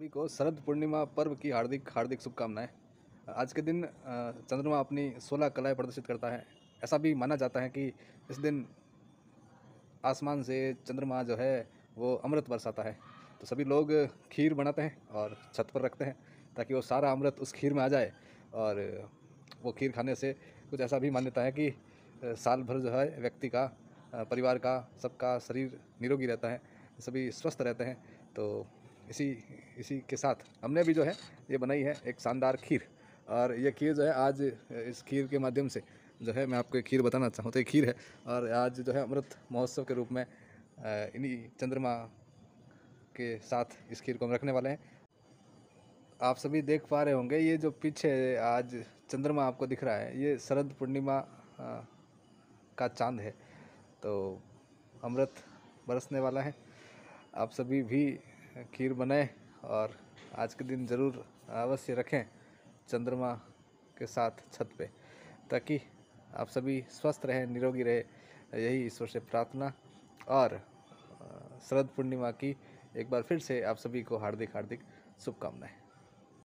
सभी को शरद पूर्णिमा पर्व की हार्दिक हार्दिक शुभकामनाएँ। आज के दिन चंद्रमा अपनी 16 कलाएँ प्रदर्शित करता है। ऐसा भी माना जाता है कि इस दिन आसमान से चंद्रमा जो है, वो अमृत बरसाता है। तो सभी लोग खीर बनाते हैं और छत पर रखते हैं ताकि वो सारा अमृत उस खीर में आ जाए और वो खीर खाने से कुछ ऐसा भी मान्यता है कि साल भर जो है, व्यक्ति का परिवार का, सबका शरीर निरोगी रहता है, सभी स्वस्थ रहते हैं। तो इसी इसी के साथ हमने भी जो है ये बनाई है एक शानदार खीर। और ये खीर जो है आज, इस खीर के माध्यम से जो है मैं आपको एक खीर बताना चाहूँ तो ये खीर है। और आज जो है अमृत महोत्सव के रूप में इन्हीं चंद्रमा के साथ इस खीर को हम रखने वाले हैं। आप सभी देख पा रहे होंगे, ये जो पीछे आज चंद्रमा आपको दिख रहा है, ये शरद पूर्णिमा का चाँद है। तो अमृत बरसने वाला है। आप सभी भी खीर बनाएँ और आज के दिन ज़रूर अवश्य रखें चंद्रमा के साथ छत पे, ताकि आप सभी स्वस्थ रहें, निरोगी रहे। यही ईश्वर से प्रार्थना और शरद पूर्णिमा की एक बार फिर से आप सभी को हार्दिक हार्दिक शुभकामनाएँ।